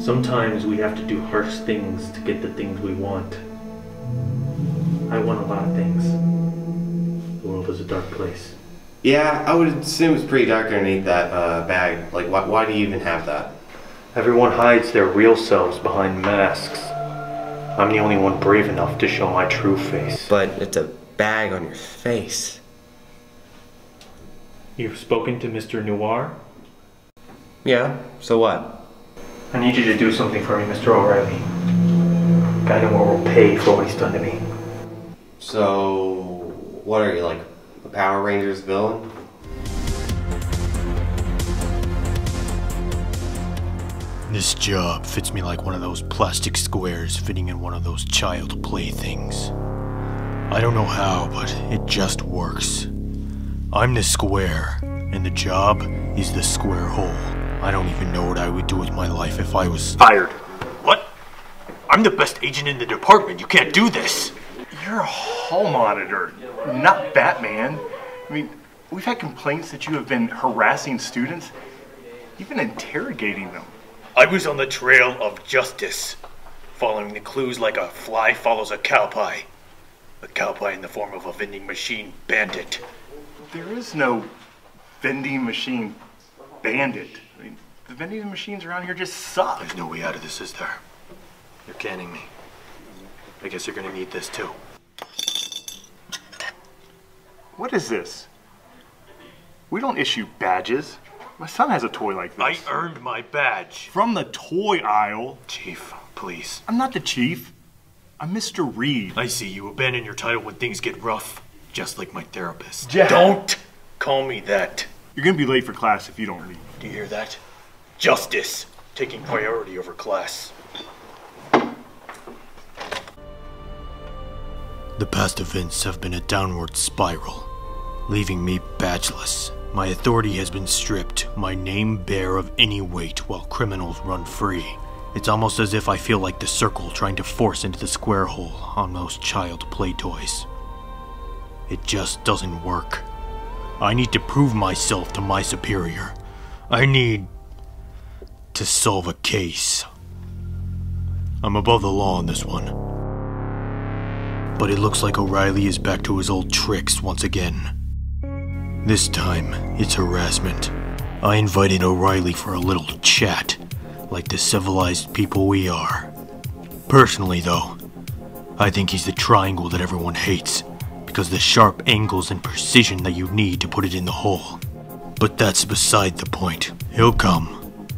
Sometimes we have to do harsh things to get the things we want. I want a lot of things. The world is a dark place. Yeah, I would assume it's pretty dark underneath that uh, bag. Like, why, why do you even have that? Everyone hides their real selves behind masks. I'm the only one brave enough to show my true face. But it's a bag on your face. You've spoken to Mr. Noir? Yeah, so what? I need you to do something for me, Mr. O'Reilly. Guy Noir will pay for what he's done to me. So, what are you, like, a Power Rangers villain? This job fits me like one of those plastic squares fitting in one of those child playthings. I don't know how, but it just works. I'm the square, and the job is the square hole. I don't even know what I would do with my life if I was fired. What? I'm the best agent in the department. You can't do this. You're a hall monitor, not Batman. I mean, we've had complaints that you have been harassing students, even interrogating them. I was on the trail of justice, following the clues like a fly follows a cow pie. A cow pie in the form of a vending machine bandit. There is no vending machine bandit. I mean, the vending machines around here just suck. There's no way out of this, is there? You're canning me. I guess you're gonna need this too. What is this? We don't issue badges. My son has a toy like this. I earned my badge. From the toy aisle. Chief, please. I'm not the chief. I'm Mr. Reid. I see you abandon your title when things get rough, just like my therapist. Jack. Don't call me that. You're gonna be late for class if you don't read. Do you hear that? Justice, taking priority over class. The past events have been a downward spiral, leaving me badgeless. My authority has been stripped, my name bare of any weight while criminals run free. It's almost as if I feel like the circle trying to force into the square hole on most child play toys. It just doesn't work. I need to prove myself to my superior. I need to solve a case. I'm above the law on this one. But it looks like O'Reilly is back to his old tricks once again. This time, it's harassment. I invited O'Reilly for a little chat, like the civilized people we are. Personally, though, I think he's the triangle that everyone hates, because the sharp angles and precision that you need to put it in the hole. But that's beside the point. He'll come.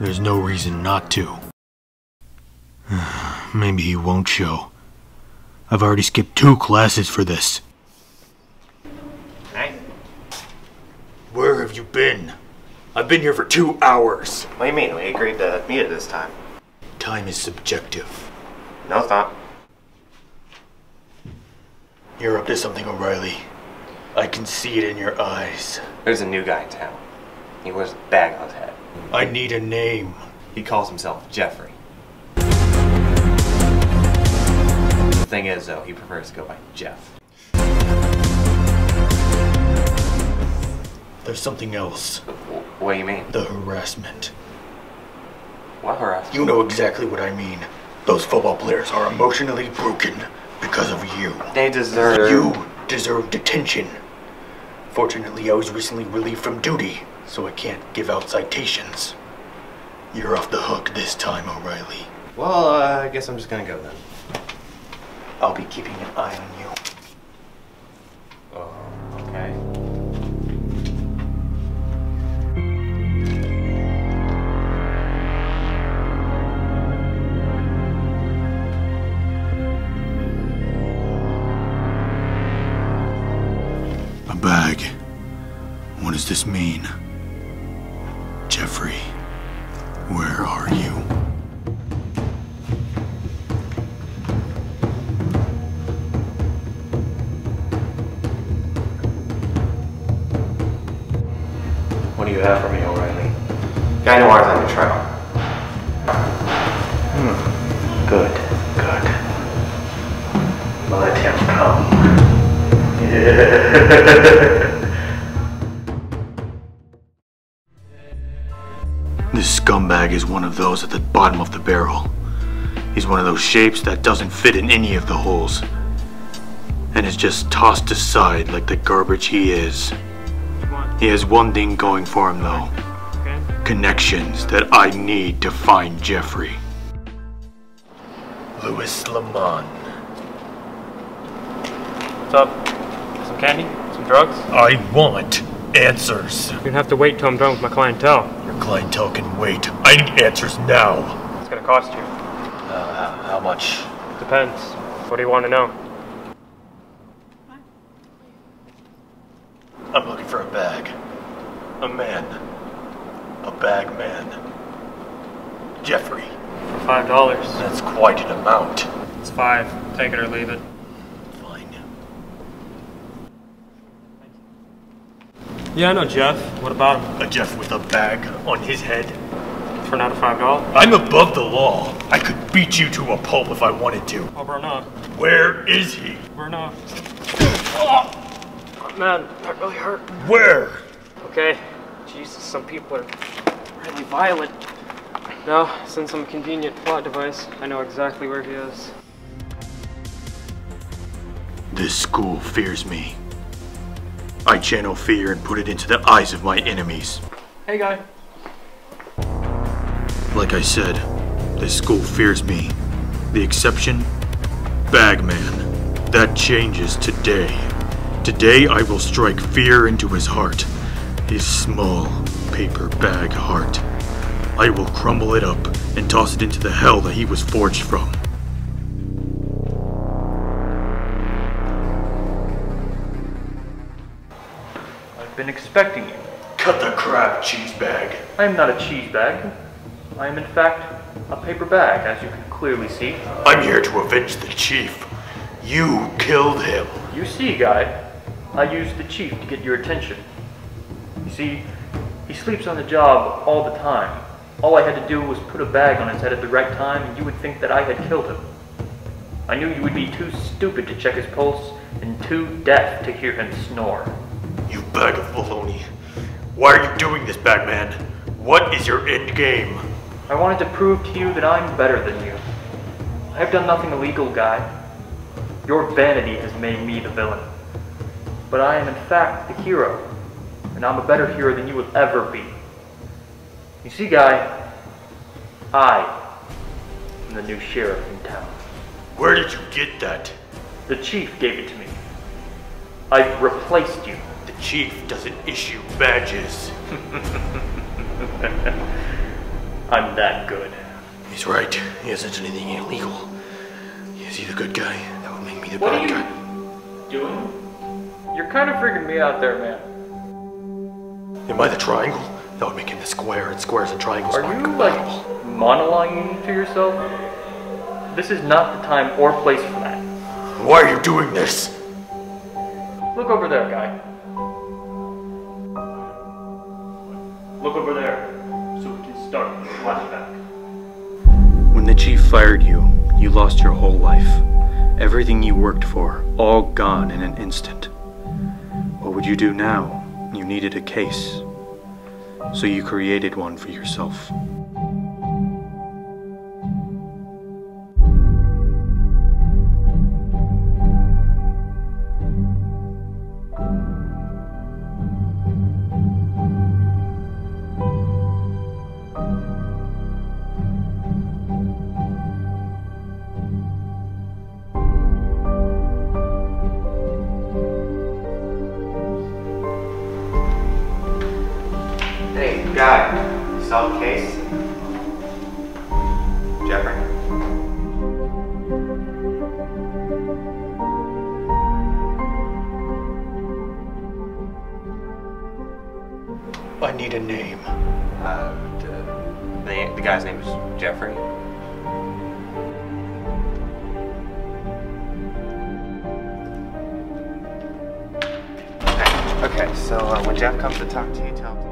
There's no reason not to. Maybe he won't show. I've already skipped two classes for this. Hey? Where have you been? I've been here for two hours. What do you mean? We agreed to meet at this time. Time is subjective. No, it's not. You're up to something, O'Reilly. I can see it in your eyes. There's a new guy in town. He wears a bag on his head. I need a name. He calls himself Jeffrey. The thing is, though, he prefers to go by Jeff. There's something else. What do you mean? The harassment. What harassment? You know exactly what I mean. Those football players are emotionally broken because of you. They deserve. You deserve detention. Fortunately, I was recently relieved from duty, so I can't give out citations. You're off the hook this time, O'Reilly. Well, uh, I guess I'm just gonna go then. I'll be keeping an eye on you. Bag. What does this mean? Jeffrey, where are you? What do you have for me, O'Reilly? Guy Noir's on the trail. Hmm. Good, good. This scumbag is one of those at the bottom of the barrel. He's one of those shapes that doesn't fit in any of the holes. And is just tossed aside like the garbage he is. He has one thing going for him though. Connections that I need to find Jeffrey. Louis Lamont. What's up? Some candy? Some drugs? I want answers. You're gonna have to wait till I'm done with my clientele. Your clientele can wait. I need answers now. It's gonna cost you. Uh, how much? Depends. What do you want to know? I'm looking for a bag. A man. A bag man. Jeffrey. For five dollars. That's quite an amount. It's five. Take it or leave it. Yeah, I know Jeff. What about him? A Jeff with a bag on his head. For not a five dollar? I'm above the law. I could beat you to a pulp if I wanted to. Oh, bro, no. Where is he? Bro, no. Oh, man, that really hurt. Where? Okay. Jesus, some people are really violent. Now, since I'm a convenient plot device, I know exactly where he is. This school fears me. I channel fear and put it into the eyes of my enemies. Hey, guy. Like I said, this school fears me. The exception? Bagman. That changes today. Today I will strike fear into his heart. His small paper bag heart. I will crumble it up and toss it into the hell that he was forged from. Been expecting you. Cut the crap, cheese bag. I am not a cheese bag. I am in fact a paper bag, as you can clearly see. I'm here to avenge the chief. You killed him. You see, guy, I used the chief to get your attention. You see, he sleeps on the job all the time. All I had to do was put a bag on his head at the right time, and you would think that I had killed him. I knew you would be too stupid to check his pulse and too deaf to hear him snore. You bag of baloney. Why are you doing this, Bagman? What is your end game? I wanted to prove to you that I'm better than you. I have done nothing illegal, guy. Your vanity has made me the villain. But I am in fact the hero, and I'm a better hero than you will ever be. You see, guy, I am the new sheriff in town. Where did you get that? The chief gave it to me. I've replaced you. The chief doesn't issue badges. I'm that good. He's right. He hasn't done anything illegal. Is he the good guy? That would make me the What bad are you guy. doing? You're kind of freaking me out there, man. Am I the triangle? That would make him the square, and squares and triangles Are aren't you like compatible. monologuing to yourself? This is not the time or place for that. Why are you doing this? Look over there, guy. Look over there, so we can start the flashback. When the chief fired you, you lost your whole life. Everything you worked for, all gone in an instant. What would you do now? You needed a case. So you created one for yourself. Okay, so uh, when Jeff comes to talk to you, tell him.